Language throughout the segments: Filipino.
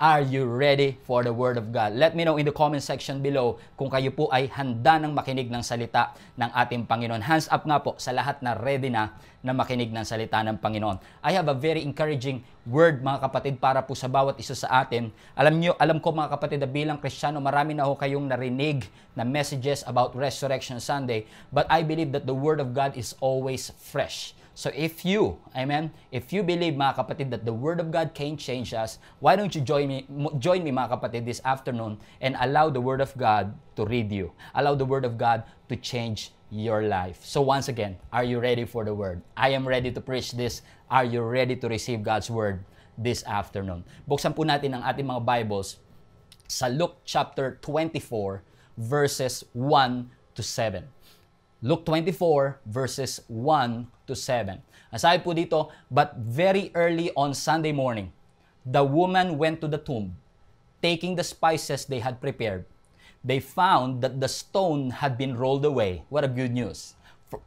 Are you ready for the Word of God? Let me know in the comment section below kung kayo po ay handa ng makinig ng salita ng ating Panginoon. Hands up nga po sa lahat na ready na na makinig ng salita ng Panginoon. I have a very encouraging word mga kapatid para po sa bawat isa sa atin. Alam niyo, alam ko mga kapatid na bilang Kristiyano, marami na ho kayong narinig na messages about Resurrection Sunday, but I believe that the Word of God is always fresh. So if you, amen, if you believe mga kapatid that the Word of God can change us, why don't you join me, join me mga kapatid this afternoon and allow the Word of God to read you. Allow the Word of God to change your life. So once again, are you ready for the Word? I am ready to preach this. Are you ready to receive God's Word this afternoon? Buksan po natin ang ating mga Bibles sa Luke chapter 24 verses 1 to 7. Luke 24 verses 1 to 7. Asabi po dito, but very early on Sunday morning, the woman went to the tomb, taking the spices they had prepared. They found that the stone had been rolled away. What a good news.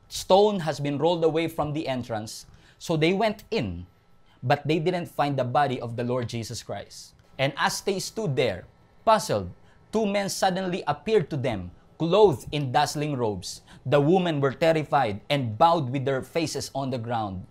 Stone has been rolled away from the entrance. So they went in, but they didn't find the body of the Lord Jesus Christ. And as they stood there, puzzled, two men suddenly appeared to them clothed in dazzling robes. The women were terrified and bowed with their faces on the ground.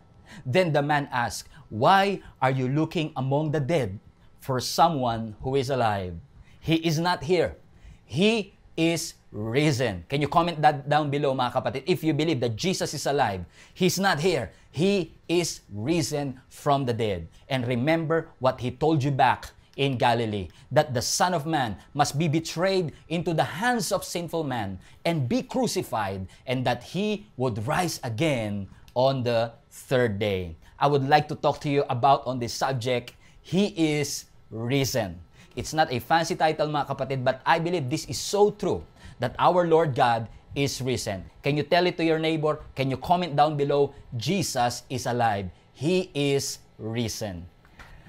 Then the man asked, Why are you looking among the dead for someone who is alive? He is not here. He is risen. Can you comment that down below mga kapatid? If you believe that Jesus is alive, He's not here. He is risen from the dead. And remember what He told you back in Galilee, that the Son of Man must be betrayed into the hands of sinful men and be crucified, and that he would rise again on the third day. I would like to talk to you about on this subject, He is risen. It's not a fancy title mga kapatid, but I believe this is so true that our Lord God is risen. Can you tell it to your neighbor? Can you comment down below? Jesus is alive. He is risen.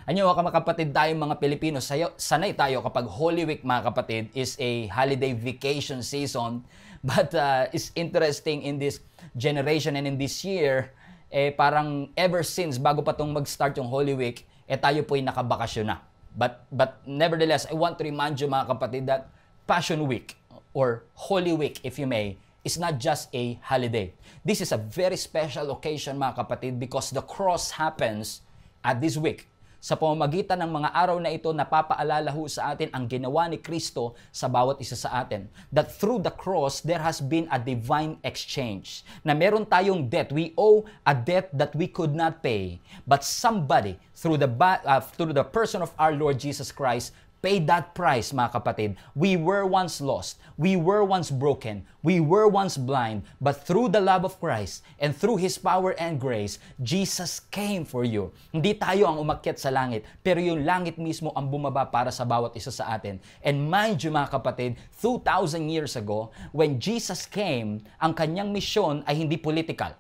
Anyo mga kapatid tayong mga Pilipino, sayo, sanay tayo kapag Holy Week mga kapatid is a holiday vacation season. But uh, it's interesting in this generation and in this year, eh, parang ever since bago pa tong mag-start yung Holy Week, eh tayo po nakabakasyon na. But, but nevertheless, I want to remind you mga kapatid that Passion Week or Holy Week if you may, is not just a holiday. This is a very special occasion mga kapatid because the cross happens at this week sa pamamagitan ng mga araw na ito, napapaalala ho sa atin ang ginawa ni Kristo sa bawat isa sa atin. That through the cross, there has been a divine exchange. Na meron tayong debt. We owe a debt that we could not pay. But somebody, through the, uh, through the person of our Lord Jesus Christ, paid that price, mga kapatid. We were once lost. We were once broken. We were once blind. But through the love of Christ and through His power and grace, Jesus came for you. Hindi tayo ang umakyat sa langit, pero yung langit mismo ang bumaba para sa bawat isa sa atin. And mind you, mga kapatid, 2,000 years ago, when Jesus came, ang kanyang misyon ay hindi political.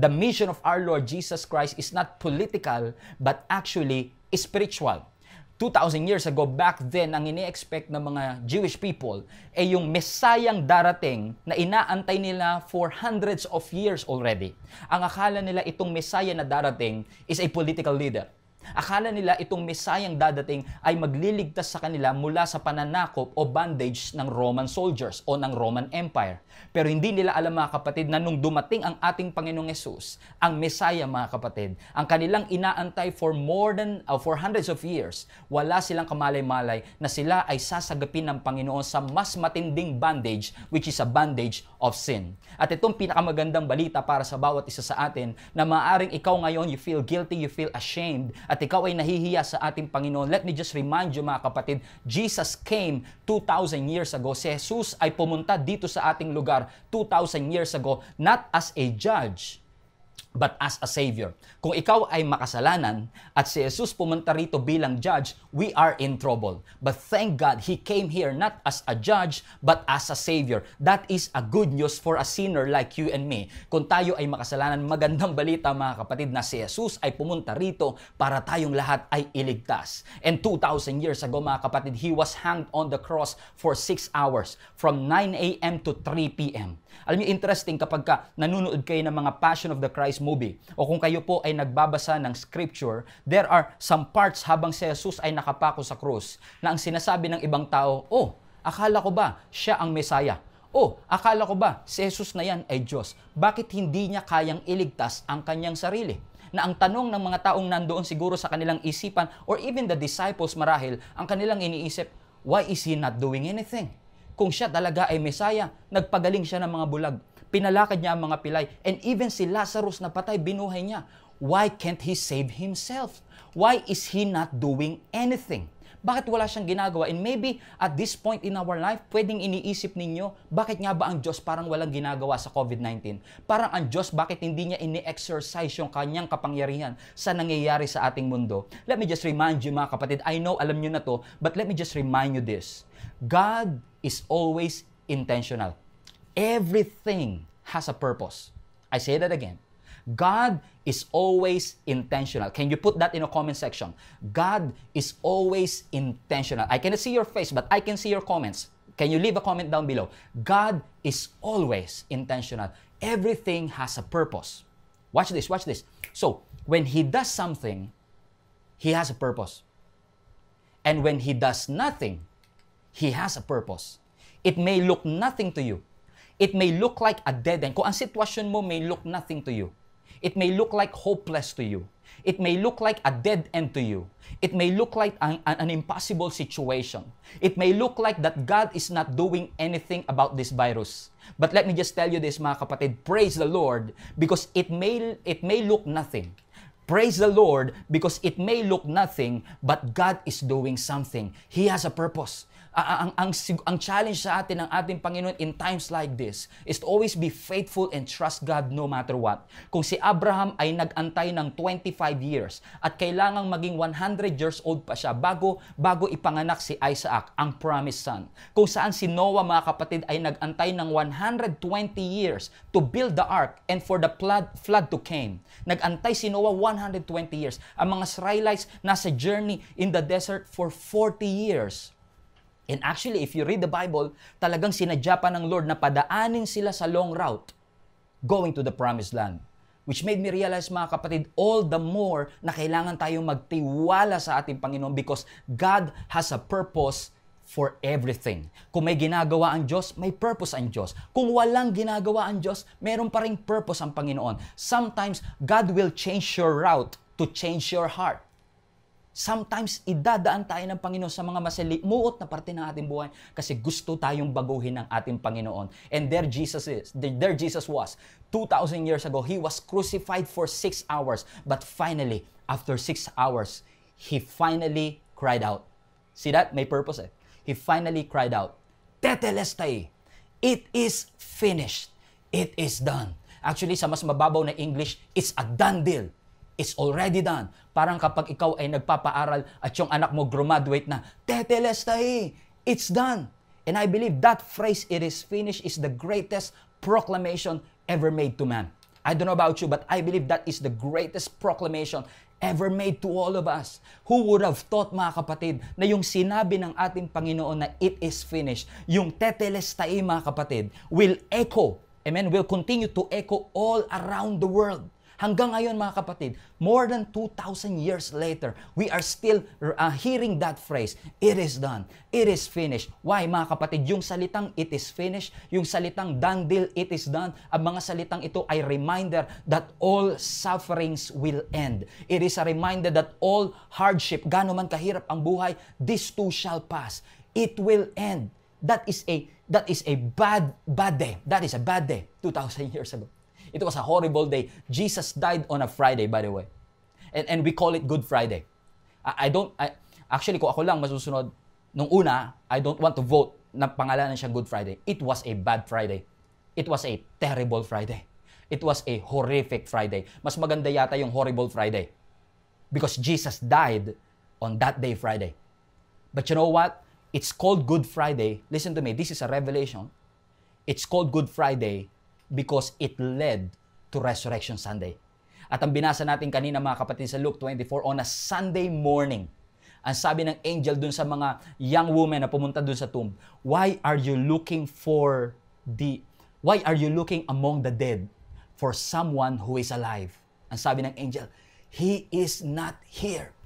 The mission of our Lord Jesus Christ is not political, but actually spiritual. 2,000 years ago, back then, ang ini-expect ng mga Jewish people ay yung mesayang darating na inaantay nila for hundreds of years already. Ang akala nila itong mesaya na darating is a political leader. Akala nila itong mesayang dadating ay magliligtas sa kanila mula sa pananakop o bondage ng Roman soldiers o ng Roman Empire. Pero hindi nila alam mga kapatid na nung dumating ang ating Panginoong Yesus, ang Mesaya mga kapatid, ang kanilang inaantay for more than, uh, for hundreds of years, wala silang kamalay-malay na sila ay sasagapin ng Panginoon sa mas matinding bondage which is a bondage of sin. At itong pinakamagandang balita para sa bawat isa sa atin na maaring ikaw ngayon you feel guilty, you feel ashamed, at ikaw ay nahihiya sa ating Panginoon. Let me just remind you mga kapatid, Jesus came 2,000 years ago. Si Jesus ay pumunta dito sa ating lugar 2,000 years ago, not as a judge, but as a Savior. Kung ikaw ay makasalanan at si Jesus pumunta rito bilang judge, we are in trouble. But thank God, He came here not as a judge, but as a Savior. That is a good news for a sinner like you and me. Kung tayo ay makasalanan, magandang balita mga kapatid na si Jesus ay pumunta rito para tayong lahat ay iligtas. And 2,000 years ago mga kapatid, He was hanged on the cross for 6 hours from 9 a.m. to 3 p.m. Alam niyo, interesting kapag ka nanonood kayo ng mga Passion of the Christ Christ movie o kung kayo po ay nagbabasa ng scripture, there are some parts habang si Jesus ay nakapako sa krus na ang sinasabi ng ibang tao, oh, akala ko ba siya ang Mesaya? Oh, akala ko ba si Jesus na yan ay Diyos? Bakit hindi niya kayang iligtas ang kanyang sarili? Na ang tanong ng mga taong nandoon siguro sa kanilang isipan or even the disciples marahil, ang kanilang iniisip, why is he not doing anything? Kung siya talaga ay Mesaya, nagpagaling siya ng mga bulag pinalakad niya ang mga pilay, and even si Lazarus na patay, binuhay niya. Why can't he save himself? Why is he not doing anything? Bakit wala siyang ginagawa? And maybe at this point in our life, pwedeng iniisip ninyo, bakit nga ba ang Diyos parang walang ginagawa sa COVID-19? Parang ang Diyos, bakit hindi niya ini-exercise yung kanyang kapangyarihan sa nangyayari sa ating mundo? Let me just remind you mga kapatid, I know alam niyo na to, but let me just remind you this. God is always intentional. Everything has a purpose. I say that again. God is always intentional. Can you put that in a comment section? God is always intentional. I cannot see your face, but I can see your comments. Can you leave a comment down below? God is always intentional. Everything has a purpose. Watch this, watch this. So, when He does something, He has a purpose. And when He does nothing, He has a purpose. It may look nothing to you, It may look like a dead end. Kung ang sitwasyon mo may look nothing to you. It may look like hopeless to you. It may look like a dead end to you. It may look like an, an, impossible situation. It may look like that God is not doing anything about this virus. But let me just tell you this mga kapatid, praise the Lord because it may it may look nothing. Praise the Lord because it may look nothing but God is doing something. He has a purpose ang, ang, ang challenge sa atin ng ating Panginoon in times like this is to always be faithful and trust God no matter what. Kung si Abraham ay nagantay ng 25 years at kailangang maging 100 years old pa siya bago, bago ipanganak si Isaac, ang promised son. Kung saan si Noah mga kapatid ay nagantay ng 120 years to build the ark and for the flood, flood to came. Nagantay si Noah 120 years. Ang mga Israelites nasa journey in the desert for 40 years. And actually, if you read the Bible, talagang sinadya pa ng Lord na padaanin sila sa long route going to the promised land. Which made me realize mga kapatid, all the more na kailangan tayong magtiwala sa ating Panginoon because God has a purpose for everything. Kung may ginagawa ang Diyos, may purpose ang Diyos. Kung walang ginagawa ang Diyos, meron pa rin purpose ang Panginoon. Sometimes, God will change your route to change your heart. Sometimes, idadaan tayo ng Panginoon sa mga masalimuot na parte ng ating buhay kasi gusto tayong baguhin ng ating Panginoon. And there Jesus is. There Jesus was. 2,000 years ago, He was crucified for 6 hours. But finally, after 6 hours, He finally cried out. See that? May purpose eh. He finally cried out, Tetelestai! It is finished. It is done. Actually, sa mas mababaw na English, it's a done deal. It's already done. Parang kapag ikaw ay nagpapaaral at yung anak mo graduate na, Tetelestai, it's done. And I believe that phrase, it is finished, is the greatest proclamation ever made to man. I don't know about you, but I believe that is the greatest proclamation ever made to all of us. Who would have thought, mga kapatid, na yung sinabi ng ating Panginoon na it is finished, yung tetelestai, mga kapatid, will echo, amen, will continue to echo all around the world. Hanggang ngayon mga kapatid, more than 2,000 years later, we are still uh, hearing that phrase, it is done, it is finished. Why mga kapatid? Yung salitang it is finished, yung salitang done deal, it is done, ang mga salitang ito ay reminder that all sufferings will end. It is a reminder that all hardship, gano'n man kahirap ang buhay, this too shall pass. It will end. That is a that is a bad bad day. That is a bad day 2000 years ago. It was a horrible day. Jesus died on a Friday, by the way. And, and we call it Good Friday. I, I don't, I, actually, kung ako lang masusunod, nung una, I don't want to vote na pangalanan siya Good Friday. It was a bad Friday. It was a terrible Friday. It was a horrific Friday. Mas maganda yata yung horrible Friday. Because Jesus died on that day, Friday. But you know what? It's called Good Friday. Listen to me, this is a revelation. It's called Good Friday because it led to Resurrection Sunday. At ang binasa natin kanina mga kapatid sa Luke 24, on a Sunday morning, ang sabi ng angel dun sa mga young women na pumunta dun sa tomb, why are you looking for the, why are you looking among the dead for someone who is alive. Ang sabi ng angel, He is not here.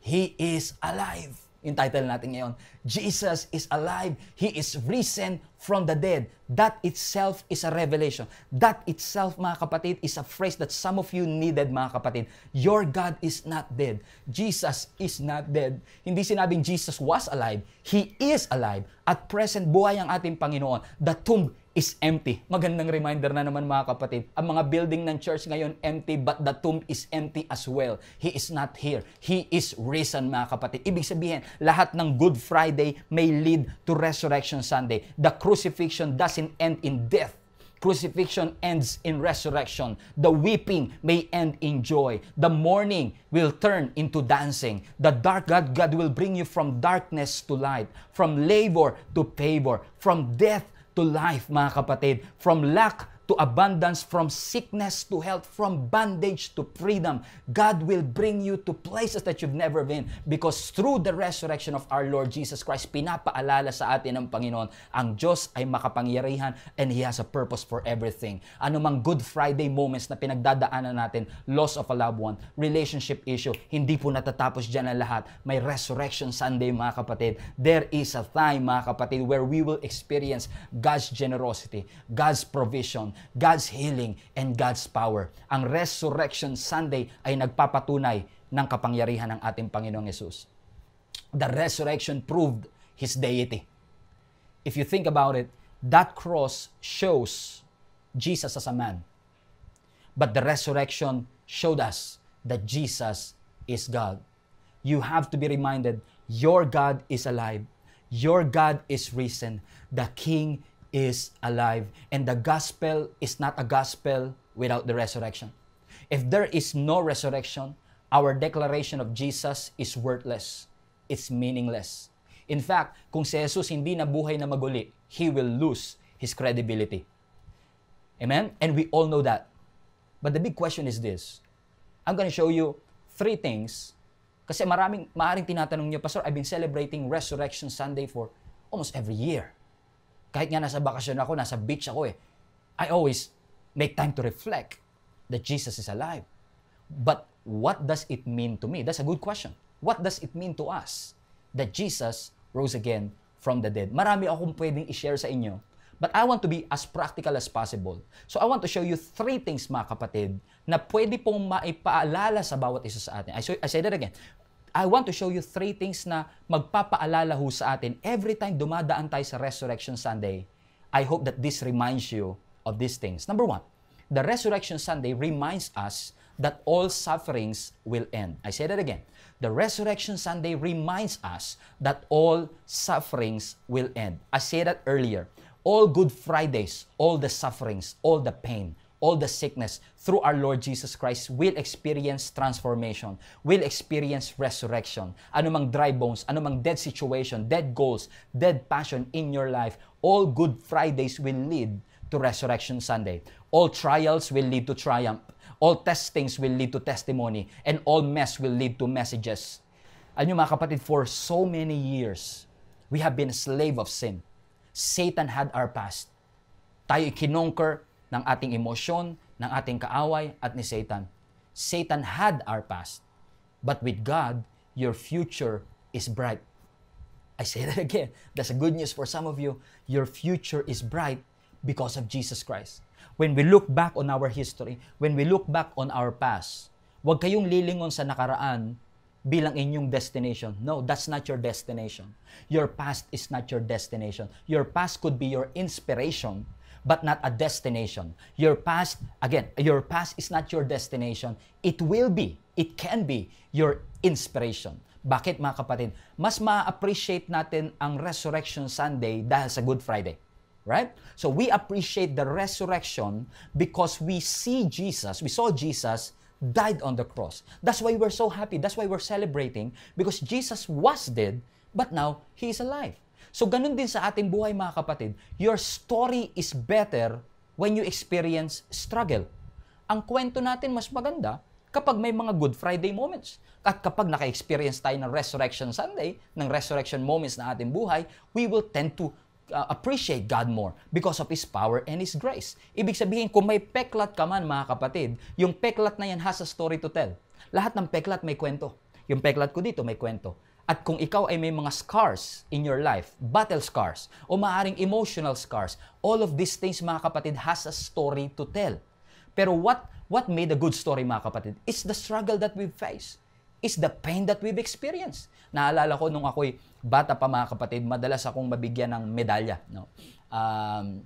He is alive. Yung title natin ngayon, Jesus is alive. He is risen from the dead. That itself is a revelation. That itself, mga kapatid, is a phrase that some of you needed, mga kapatid. Your God is not dead. Jesus is not dead. Hindi sinabing Jesus was alive. He is alive. At present, buhay ang ating Panginoon. The tomb is empty. Magandang reminder na naman mga kapatid. Ang mga building ng church ngayon empty but the tomb is empty as well. He is not here. He is risen mga kapatid. Ibig sabihin, lahat ng Good Friday may lead to Resurrection Sunday. The crucifixion doesn't end in death. Crucifixion ends in resurrection. The weeping may end in joy. The mourning will turn into dancing. The dark God, God will bring you from darkness to light, from labor to favor, from death to life, mga kapatid. From lack to abundance, from sickness to health, from bondage to freedom. God will bring you to places that you've never been because through the resurrection of our Lord Jesus Christ, pinapaalala sa atin ng Panginoon, ang Diyos ay makapangyarihan and He has a purpose for everything. Ano mang Good Friday moments na pinagdadaanan natin, loss of a loved one, relationship issue, hindi po natatapos dyan ang lahat. May Resurrection Sunday, mga kapatid. There is a time, mga kapatid, where we will experience God's generosity, God's provision, God's healing, and God's power. Ang Resurrection Sunday ay nagpapatunay ng kapangyarihan ng ating Panginoong Yesus. The resurrection proved His deity. If you think about it, that cross shows Jesus as a man. But the resurrection showed us that Jesus is God. You have to be reminded, your God is alive. Your God is risen. The King is alive. And the gospel is not a gospel without the resurrection. If there is no resurrection, our declaration of Jesus is worthless. It's meaningless. In fact, kung si Jesus hindi nabuhay na maguli, He will lose His credibility. Amen? And we all know that. But the big question is this. I'm going to show you three things kasi maraming, maaring tinatanong niyo, Pastor, I've been celebrating Resurrection Sunday for almost every year. Kahit nga nasa bakasyon ako, nasa beach ako eh. I always make time to reflect that Jesus is alive. But what does it mean to me? That's a good question. What does it mean to us that Jesus rose again from the dead? Marami akong pwedeng i-share sa inyo. But I want to be as practical as possible. So I want to show you three things, mga kapatid, na pwede pong maipaalala sa bawat isa sa atin. I, show, I say that again. I want to show you three things na magpapaalala ho sa atin every time dumadaan tayo sa Resurrection Sunday. I hope that this reminds you of these things. Number one, the Resurrection Sunday reminds us that all sufferings will end. I say that again. The Resurrection Sunday reminds us that all sufferings will end. I said that earlier. All Good Fridays, all the sufferings, all the pain, all the sickness through our Lord Jesus Christ will experience transformation, will experience resurrection. Anumang dry bones, anumang dead situation, dead goals, dead passion in your life, all Good Fridays will lead to Resurrection Sunday. All trials will lead to triumph. All testings will lead to testimony. And all mess will lead to messages. Alam niyo mga kapatid, for so many years, we have been a slave of sin. Satan had our past. Tayo kinonquer ng ating emosyon, ng ating kaaway at ni Satan. Satan had our past. But with God, your future is bright. I say that again. That's a good news for some of you. Your future is bright because of Jesus Christ. When we look back on our history, when we look back on our past, huwag kayong lilingon sa nakaraan bilang inyong destination. No, that's not your destination. Your past is not your destination. Your past could be your inspiration but not a destination. Your past, again, your past is not your destination. It will be, it can be your inspiration. Bakit mga kapatid? Mas ma-appreciate natin ang Resurrection Sunday dahil sa Good Friday. Right? So we appreciate the resurrection because we see Jesus, we saw Jesus died on the cross. That's why we're so happy. That's why we're celebrating because Jesus was dead, but now He is alive. So ganun din sa ating buhay mga kapatid. Your story is better when you experience struggle. Ang kwento natin mas maganda kapag may mga Good Friday moments. At kapag naka-experience tayo ng Resurrection Sunday, ng resurrection moments na ating buhay, we will tend to uh, appreciate God more because of His power and His grace. Ibig sabihin, kung may peklat ka man mga kapatid, yung peklat na yan has a story to tell. Lahat ng peklat may kwento. Yung peklat ko dito may kwento. At kung ikaw ay may mga scars in your life, battle scars, o maaring emotional scars, all of these things mga kapatid has a story to tell. Pero what what made a good story mga kapatid is the struggle that we face is the pain that we've experienced. Naalala ko nung ako'y bata pa mga kapatid, madalas akong mabigyan ng medalya. No? Um,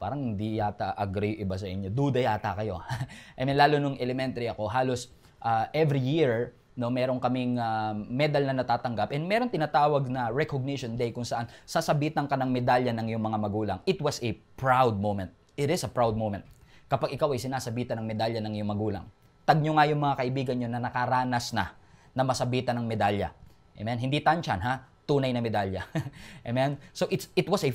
parang hindi yata agree iba sa inyo. Duda yata kayo. I mean, lalo nung elementary ako, halos uh, every year, no, meron kaming uh, medal na natatanggap and meron tinatawag na recognition day kung saan sasabitan ka ng medalya ng iyong mga magulang. It was a proud moment. It is a proud moment. Kapag ikaw ay sinasabitan ng medalya ng iyong magulang. Tag nyo nga yung mga kaibigan nyo na nakaranas na na masabitan ng medalya. Amen? Hindi tansyan, ha? Tunay na medalya. Amen? So it's, it was a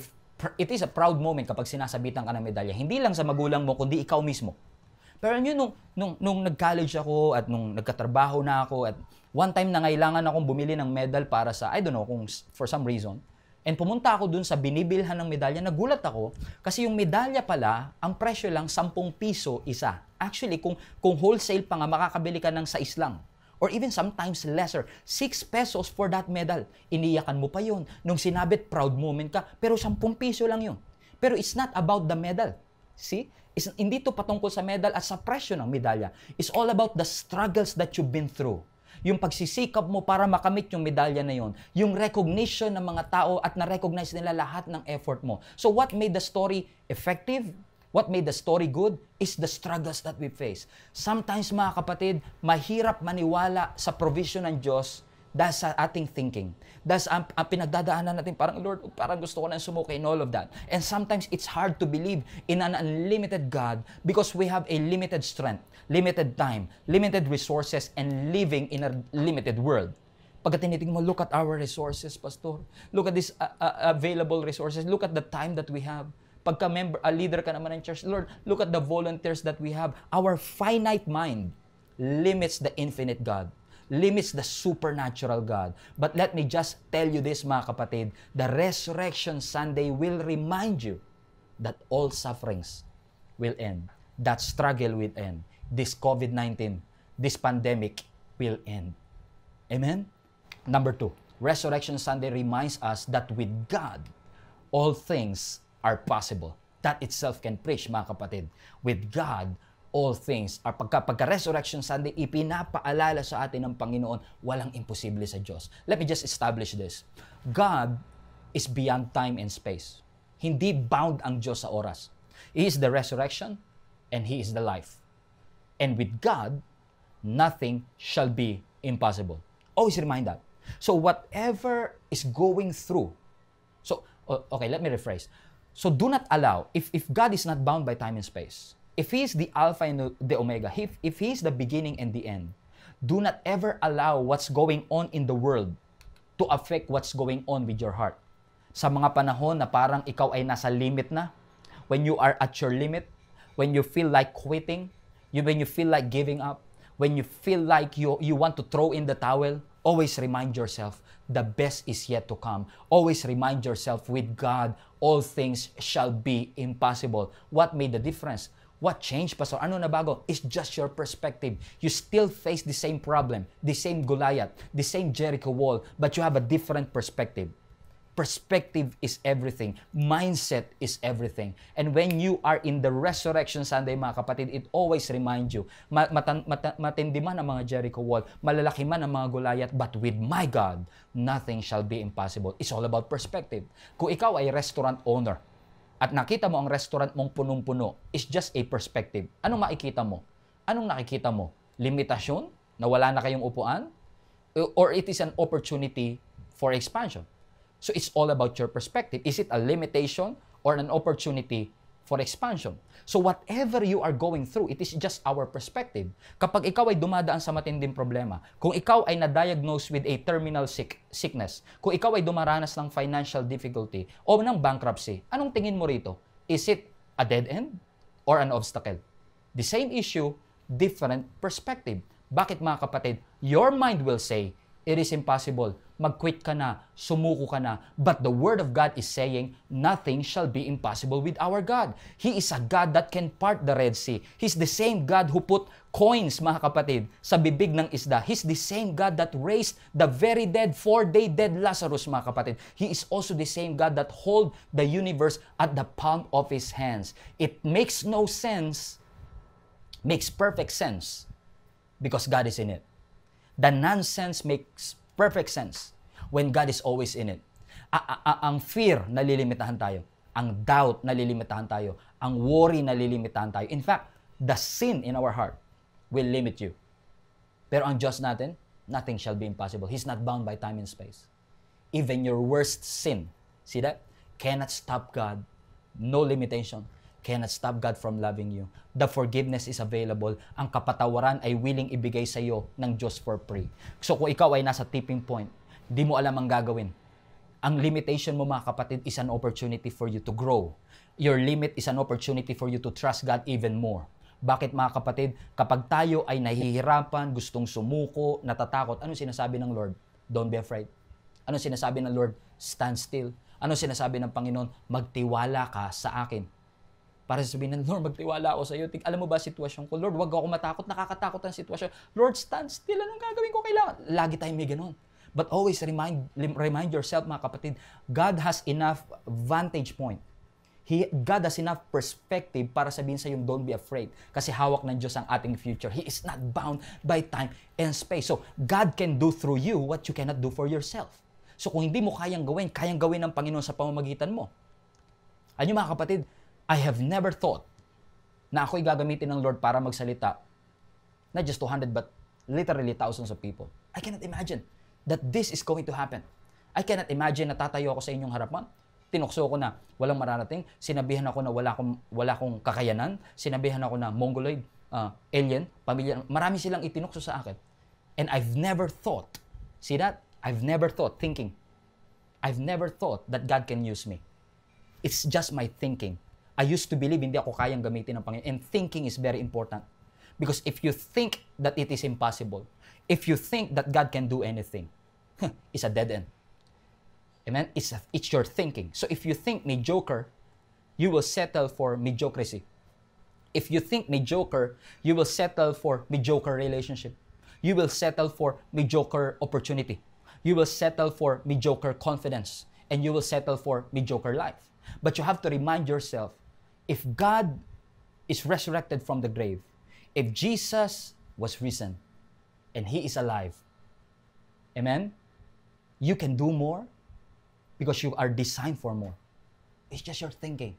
it is a proud moment kapag sinasabitan ka ng medalya. Hindi lang sa magulang mo, kundi ikaw mismo. Pero yun, nung, nung, nung nag-college ako at nung nagkatrabaho na ako at one time na ngailangan akong bumili ng medal para sa, I don't know, kung for some reason, And pumunta ako dun sa binibilhan ng medalya, nagulat ako kasi yung medalya pala, ang presyo lang 10 piso isa. Actually, kung, kung wholesale pa nga, makakabili ka ng sa islang. Or even sometimes lesser. 6 pesos for that medal. Iniyakan mo pa yun. Nung sinabit, proud moment ka. Pero 10 piso lang yun. Pero it's not about the medal. See? It's, hindi to patungkol sa medal at sa presyo ng medalya. It's all about the struggles that you've been through yung pagsisikap mo para makamit yung medalya na yon, yung recognition ng mga tao at na-recognize nila lahat ng effort mo. So what made the story effective? What made the story good is the struggles that we face. Sometimes mga kapatid, mahirap maniwala sa provision ng Diyos dahil sa ating thinking. Dahil ang, ang pinagdadaanan natin, parang, Lord, parang gusto ko na sumuko in all of that. And sometimes it's hard to believe in an unlimited God because we have a limited strength limited time, limited resources, and living in a limited world. Pagka tinitingnan mo, look at our resources, Pastor. Look at these uh, uh, available resources. Look at the time that we have. Pagka member, a leader ka naman ng church, Lord, look at the volunteers that we have. Our finite mind limits the infinite God limits the supernatural God. But let me just tell you this, mga kapatid, the Resurrection Sunday will remind you that all sufferings will end. That struggle will end this COVID-19, this pandemic will end. Amen? Number two, Resurrection Sunday reminds us that with God, all things are possible. That itself can preach, mga kapatid. With God, all things are pagka, pagka Resurrection Sunday, ipinapaalala sa atin ng Panginoon, walang imposible sa Diyos. Let me just establish this. God is beyond time and space. Hindi bound ang Diyos sa oras. He is the resurrection and He is the life. And with God, nothing shall be impossible. Always remind that. So whatever is going through, so okay, let me rephrase. So do not allow, if, if God is not bound by time and space, if He is the Alpha and the Omega, if, if He is the beginning and the end, do not ever allow what's going on in the world to affect what's going on with your heart. Sa mga panahon na parang ikaw ay nasa limit na, when you are at your limit, when you feel like quitting, you, when you feel like giving up, when you feel like you, you want to throw in the towel, always remind yourself the best is yet to come. Always remind yourself with God, all things shall be impossible. What made the difference? What changed, Pastor? Ano na bago? It's just your perspective. You still face the same problem, the same Goliath, the same Jericho wall, but you have a different perspective. Perspective is everything. Mindset is everything. And when you are in the Resurrection Sunday, mga kapatid, it always reminds you, matan, matan, matindi man ang mga Jericho wall, malalaki man ang mga Goliath, but with my God, nothing shall be impossible. It's all about perspective. Kung ikaw ay restaurant owner, at nakita mo ang restaurant mong punong-puno, is just a perspective. Anong makikita mo? Anong nakikita mo? Limitasyon? Na wala na kayong upuan? Or it is an opportunity for expansion? So it's all about your perspective. Is it a limitation or an opportunity for expansion? So whatever you are going through, it is just our perspective. Kapag ikaw ay dumadaan sa matinding problema, kung ikaw ay na-diagnose with a terminal sick, sickness, kung ikaw ay dumaranas ng financial difficulty o ng bankruptcy, anong tingin mo rito? Is it a dead end or an obstacle? The same issue, different perspective. Bakit mga kapatid? Your mind will say, it is impossible. Mag-quit ka na, sumuko ka na. But the Word of God is saying, nothing shall be impossible with our God. He is a God that can part the Red Sea. He's the same God who put coins, mga kapatid, sa bibig ng isda. He's the same God that raised the very dead, four-day dead Lazarus, mga kapatid. He is also the same God that hold the universe at the palm of His hands. It makes no sense, makes perfect sense, because God is in it. The nonsense makes perfect sense when God is always in it. A- a- ang fear, nalilimitahan tayo. Ang doubt, nalilimitahan tayo. Ang worry, nalilimitahan tayo. In fact, the sin in our heart will limit you. Pero ang Diyos natin, nothing shall be impossible. He's not bound by time and space. Even your worst sin, see that? Cannot stop God. No limitation cannot stop God from loving you. The forgiveness is available. Ang kapatawaran ay willing ibigay sa iyo ng Diyos for free. So kung ikaw ay nasa tipping point, di mo alam ang gagawin. Ang limitation mo mga kapatid is an opportunity for you to grow. Your limit is an opportunity for you to trust God even more. Bakit mga kapatid? Kapag tayo ay nahihirapan, gustong sumuko, natatakot, anong sinasabi ng Lord? Don't be afraid. Anong sinasabi ng Lord? Stand still. Anong sinasabi ng Panginoon? Magtiwala ka sa akin para sabihin ng Lord, magtiwala ako sa iyo. Alam mo ba sitwasyon ko? Lord, wag ako matakot. Nakakatakot ang sitwasyon. Lord, stand still. Anong gagawin ko kailangan? Lagi tayong may ganun. But always remind, remind yourself, mga kapatid, God has enough vantage point. He, God has enough perspective para sabihin sa iyo, don't be afraid. Kasi hawak ng Diyos ang ating future. He is not bound by time and space. So, God can do through you what you cannot do for yourself. So, kung hindi mo kayang gawin, kayang gawin ng Panginoon sa pamamagitan mo. Ano mga kapatid, I have never thought na ako'y gagamitin ng Lord para magsalita. Not just 200, but literally thousands of people. I cannot imagine that this is going to happen. I cannot imagine na tatayo ako sa inyong harapan. Tinukso ko na walang mararating. Sinabihan ako na wala akong, wala akong kakayanan. Sinabihan ako na mongoloid, uh, alien, pamilya. Marami silang itinukso sa akin. And I've never thought, see that? I've never thought, thinking, I've never thought that God can use me. It's just my thinking. I used to believe hindi ako kayang gamitin ng Panginoon. And thinking is very important. Because if you think that it is impossible, if you think that God can do anything, it's a dead end. Amen? It's, a, it's your thinking. So if you think mediocre, you will settle for mediocrity. If you think mediocre, you will settle for mediocre relationship. You will settle for mediocre opportunity. You will settle for mediocre confidence. And you will settle for mediocre life. But you have to remind yourself if God is resurrected from the grave, if Jesus was risen and he is alive, amen, you can do more because you are designed for more. It's just your thinking.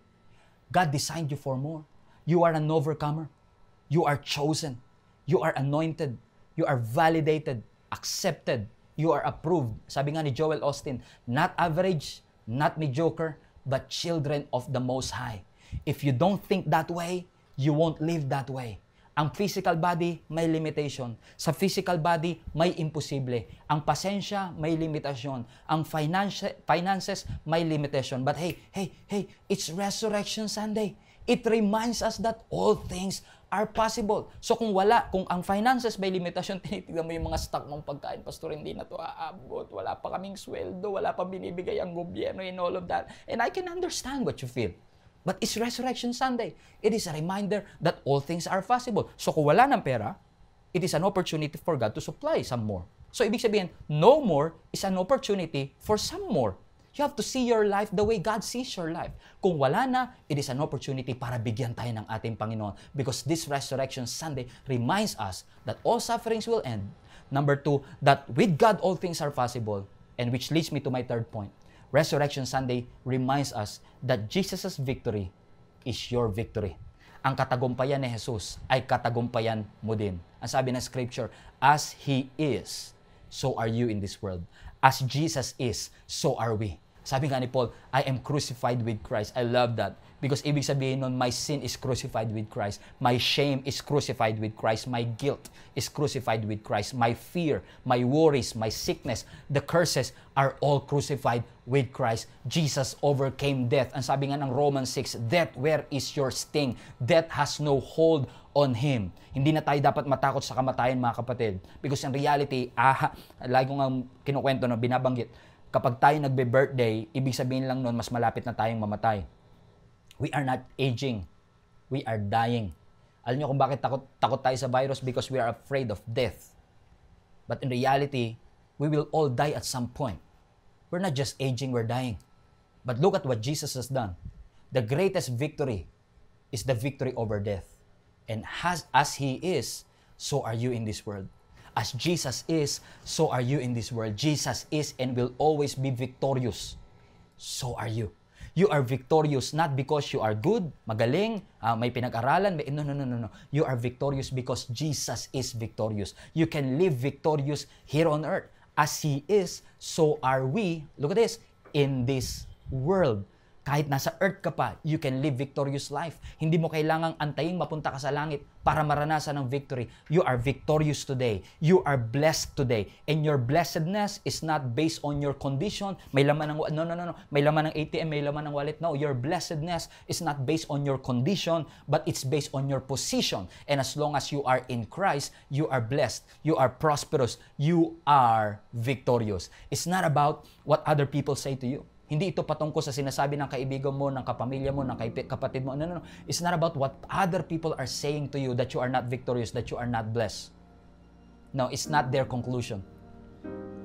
God designed you for more. You are an overcomer. You are chosen. You are anointed. You are validated, accepted. You are approved. Sabi nga ni Joel Austin, not average, not mediocre, but children of the Most High. If you don't think that way, you won't live that way. Ang physical body may limitation. Sa physical body may imposible. Ang pasensya may limitasyon. Ang finance, finances may limitation. But hey, hey, hey, it's Resurrection Sunday. It reminds us that all things are possible. So kung wala, kung ang finances may limitasyon, tinitignan mo yung mga stock ng pagkain, pastor, hindi na to aabot, wala pa kaming sweldo, wala pa binibigay ang gobyerno in all of that. And I can understand what you feel. But it's Resurrection Sunday. It is a reminder that all things are possible. So kung wala ng pera, it is an opportunity for God to supply some more. So ibig sabihin, no more is an opportunity for some more. You have to see your life the way God sees your life. Kung wala na, it is an opportunity para bigyan tayo ng ating Panginoon. Because this Resurrection Sunday reminds us that all sufferings will end. Number two, that with God all things are possible. And which leads me to my third point. Resurrection Sunday reminds us that Jesus' victory is your victory. Ang katagumpayan ni Jesus ay katagumpayan mo din. Ang sabi ng scripture, as He is, so are you in this world. As Jesus is, so are we. Sabi nga ni Paul, I am crucified with Christ. I love that. Because ibig sabihin nun, my sin is crucified with Christ. My shame is crucified with Christ. My guilt is crucified with Christ. My fear, my worries, my sickness, the curses are all crucified with Christ. Jesus overcame death. Ang sabi nga ng Romans 6, Death, where is your sting? Death has no hold on Him. Hindi na tayo dapat matakot sa kamatayan mga kapatid. Because in reality, aha, lagi ko nga kinukwento na binabanggit, kapag tayo nagbe-birthday, ibig sabihin lang nun, mas malapit na tayong mamatay. We are not aging. We are dying. Alam niyo kung bakit takot, takot tayo sa virus? Because we are afraid of death. But in reality, we will all die at some point. We're not just aging, we're dying. But look at what Jesus has done. The greatest victory is the victory over death. And has, as He is, so are you in this world. As Jesus is, so are you in this world. Jesus is and will always be victorious. So are you. You are victorious not because you are good, magaling, uh, may pinag-aralan. May, no, no, no, no, no. You are victorious because Jesus is victorious. You can live victorious here on earth. As He is, so are we, look at this, in this world kahit nasa earth ka pa, you can live victorious life. Hindi mo kailangang antayin mapunta ka sa langit para maranasan ng victory. You are victorious today. You are blessed today. And your blessedness is not based on your condition. May laman ng no no no no, may laman ng ATM, may laman ng wallet. No, your blessedness is not based on your condition, but it's based on your position. And as long as you are in Christ, you are blessed. You are prosperous. You are victorious. It's not about what other people say to you. Hindi ito patungkol sa sinasabi ng kaibigan mo, ng kapamilya mo, ng kapatid mo. No, no, no. It's not about what other people are saying to you that you are not victorious, that you are not blessed. No, it's not their conclusion.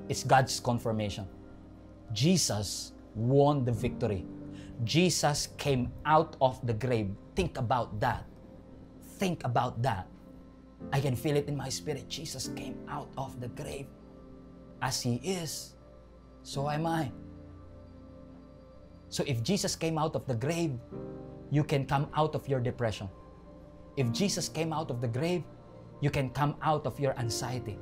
It's God's confirmation. Jesus won the victory. Jesus came out of the grave. Think about that. Think about that. I can feel it in my spirit. Jesus came out of the grave. As He is, so am I. So if Jesus came out of the grave, you can come out of your depression. If Jesus came out of the grave, you can come out of your anxiety.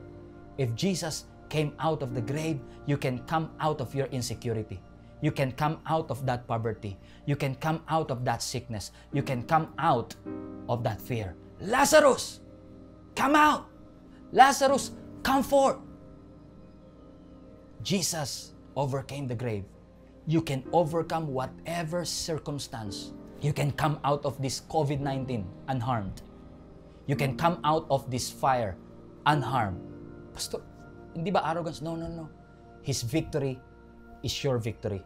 If Jesus came out of the grave, you can come out of your insecurity. You can come out of that poverty. You can come out of that sickness. You can come out of that fear. Lazarus, come out! Lazarus, come forth! Jesus overcame the grave you can overcome whatever circumstance. You can come out of this COVID 19 unharmed. You can come out of this fire unharmed. Pastor, hindi ba arrogance? No, no, no. His victory is your victory.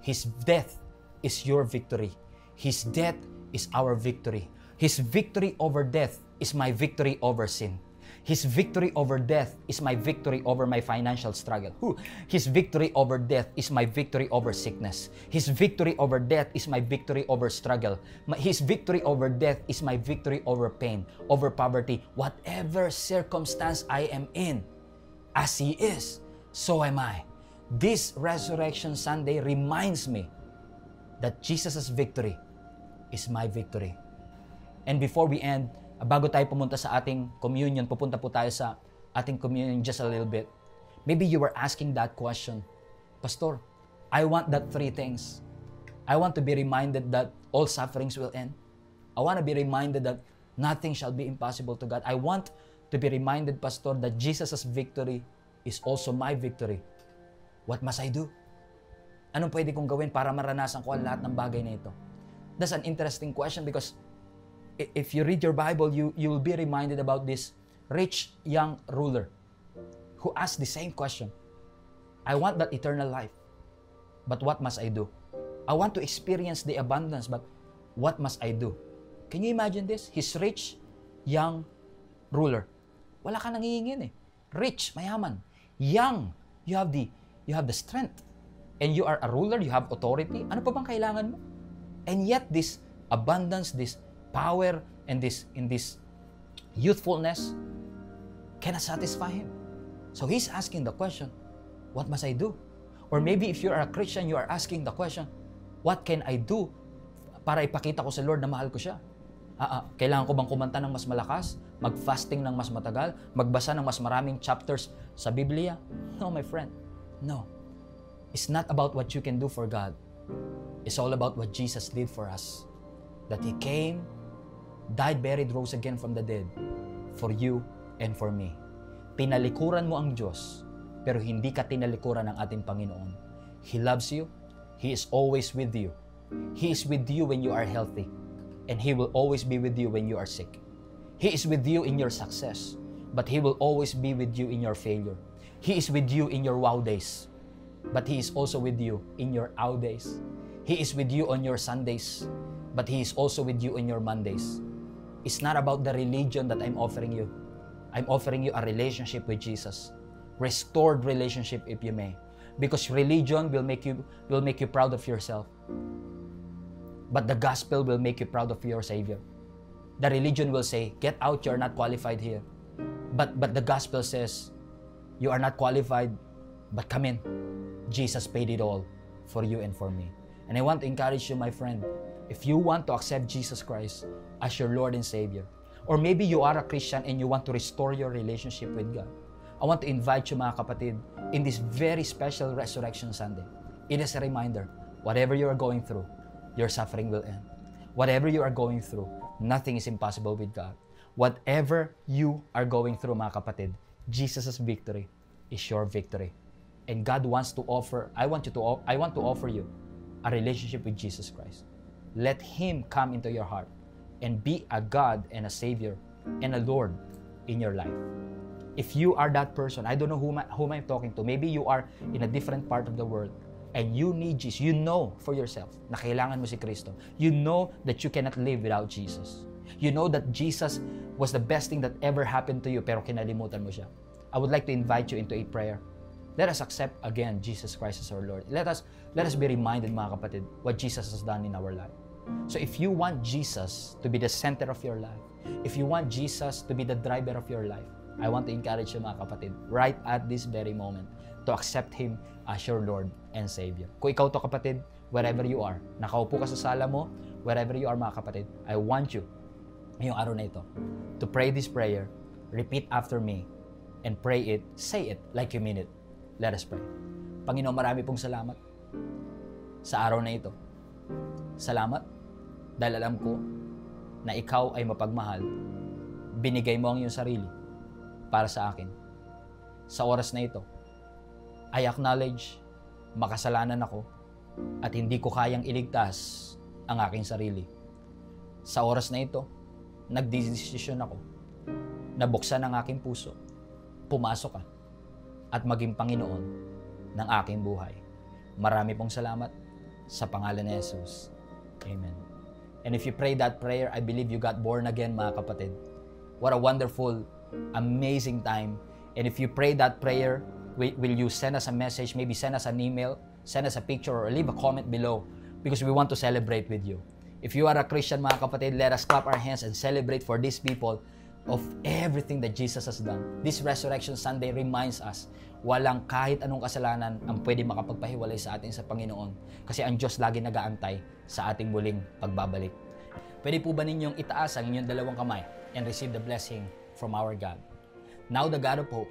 His death is your victory. His death is our victory. His victory over death is my victory over sin. His victory over death is my victory over my financial struggle. His victory over death is my victory over sickness. His victory over death is my victory over struggle. His victory over death is my victory over pain, over poverty. Whatever circumstance I am in, as He is, so am I. This Resurrection Sunday reminds me that Jesus' victory is my victory. And before we end, bago tayo pumunta sa ating communion, pupunta po tayo sa ating communion just a little bit. Maybe you were asking that question, Pastor, I want that three things. I want to be reminded that all sufferings will end. I want to be reminded that nothing shall be impossible to God. I want to be reminded, Pastor, that Jesus' victory is also my victory. What must I do? Anong pwede kong gawin para maranasan ko ang lahat ng bagay na ito? That's an interesting question because if you read your Bible, you, you will be reminded about this rich young ruler who asked the same question. I want that eternal life, but what must I do? I want to experience the abundance, but what must I do? Can you imagine this? He's rich, young ruler. Wala ka nangihingin eh. Rich, mayaman. Young, you have the you have the strength. And you are a ruler, you have authority. Ano pa bang kailangan mo? And yet this abundance, this power and this in this youthfulness cannot satisfy him. So he's asking the question, what must I do? Or maybe if you are a Christian, you are asking the question, what can I do para ipakita ko sa Lord na mahal ko siya? Ah, ah, kailangan ko bang kumanta ng mas malakas? Mag-fasting ng mas matagal? Magbasa ng mas maraming chapters sa Biblia? No, my friend. No. It's not about what you can do for God. It's all about what Jesus did for us. That He came, died, buried, rose again from the dead for you and for me. Pinalikuran mo ang Diyos, pero hindi ka tinalikuran ng ating Panginoon. He loves you. He is always with you. He is with you when you are healthy. And He will always be with you when you are sick. He is with you in your success, but He will always be with you in your failure. He is with you in your wow days, but He is also with you in your out days. He is with you on your Sundays, but He is also with you on your Mondays. It's not about the religion that I'm offering you. I'm offering you a relationship with Jesus. Restored relationship if you may. Because religion will make you will make you proud of yourself. But the gospel will make you proud of your Savior. The religion will say, "Get out, you're not qualified here." But but the gospel says, "You are not qualified, but come in. Jesus paid it all for you and for me." And I want to encourage you, my friend, if you want to accept Jesus Christ as your Lord and Savior, or maybe you are a Christian and you want to restore your relationship with God, I want to invite you, mga kapatid, in this very special Resurrection Sunday. It is a reminder, whatever you are going through, your suffering will end. Whatever you are going through, nothing is impossible with God. Whatever you are going through, mga kapatid, Jesus' victory is your victory. And God wants to offer, I want you to I want to offer you a relationship with Jesus Christ. Let him come into your heart and be a God and a Savior and a Lord in your life. If you are that person, I don't know whom, I, whom I'm talking to. Maybe you are in a different part of the world and you need Jesus. You know for yourself na kailangan mo si Kristo. You know that you cannot live without Jesus. You know that Jesus was the best thing that ever happened to you pero kinalimutan mo siya. I would like to invite you into a prayer. Let us accept again Jesus Christ as our Lord. Let us let us be reminded mga kapatid what Jesus has done in our life. So if you want Jesus to be the center of your life, if you want Jesus to be the driver of your life, I want to encourage you mga kapatid, right at this very moment, to accept Him as your Lord and Savior. Kung ikaw to kapatid, wherever you are, nakaupo ka sa sala mo, wherever you are mga kapatid, I want you, ngayong araw na ito, to pray this prayer, repeat after me, and pray it, say it like you mean it. Let us pray. Panginoon, marami pong salamat sa araw na ito. Salamat dahil alam ko na ikaw ay mapagmahal. Binigay mo ang iyong sarili para sa akin. Sa oras na ito, I acknowledge makasalanan ako at hindi ko kayang iligtas ang aking sarili. Sa oras na ito, nagdesisyon ako na buksan ang aking puso, pumasok ka, at maging Panginoon ng aking buhay. Marami pong salamat sa pangalan ni Jesus. Amen. And if you pray that prayer, I believe you got born again, mga kapatid. What a wonderful, amazing time. And if you pray that prayer, will you send us a message, maybe send us an email, send us a picture, or leave a comment below because we want to celebrate with you. If you are a Christian, mga kapatid, let us clap our hands and celebrate for these people of everything that Jesus has done. This Resurrection Sunday reminds us, walang kahit anong kasalanan ang pwede makapagpahiwalay sa atin sa Panginoon. Kasi ang Diyos lagi nagaantay sa ating muling pagbabalik. Pwede po ba ninyong itaas ang inyong dalawang kamay and receive the blessing from our God? Now the God of hope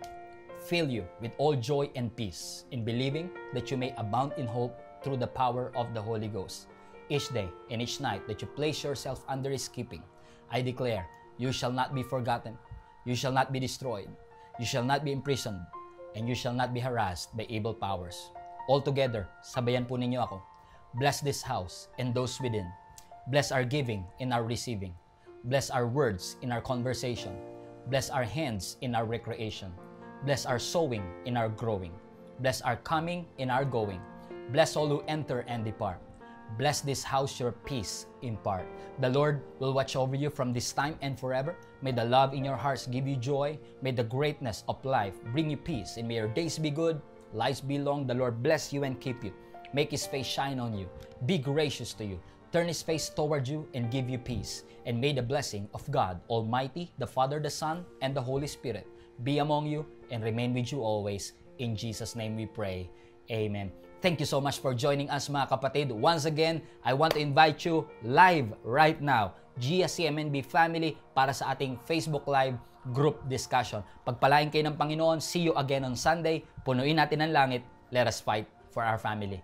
fill you with all joy and peace in believing that you may abound in hope through the power of the Holy Ghost. Each day and each night that you place yourself under His keeping, I declare You shall not be forgotten. You shall not be destroyed. You shall not be imprisoned. And you shall not be harassed by evil powers. Altogether, sabayan po ninyo ako. Bless this house and those within. Bless our giving and our receiving. Bless our words in our conversation. Bless our hands in our recreation. Bless our sowing in our growing. Bless our coming in our going. Bless all who enter and depart. Bless this house your peace impart. The Lord will watch over you from this time and forever. May the love in your hearts give you joy. May the greatness of life bring you peace. And may your days be good, lives be long. The Lord bless you and keep you. Make his face shine on you. Be gracious to you. Turn his face toward you and give you peace. And may the blessing of God Almighty, the Father, the Son, and the Holy Spirit be among you and remain with you always. In Jesus' name we pray. Amen. Thank you so much for joining us mga kapatid. Once again, I want to invite you live right now, GSCMNB family, para sa ating Facebook Live group discussion. Pagpalain kayo ng Panginoon, see you again on Sunday. Punuin natin ang langit. Let us fight for our family.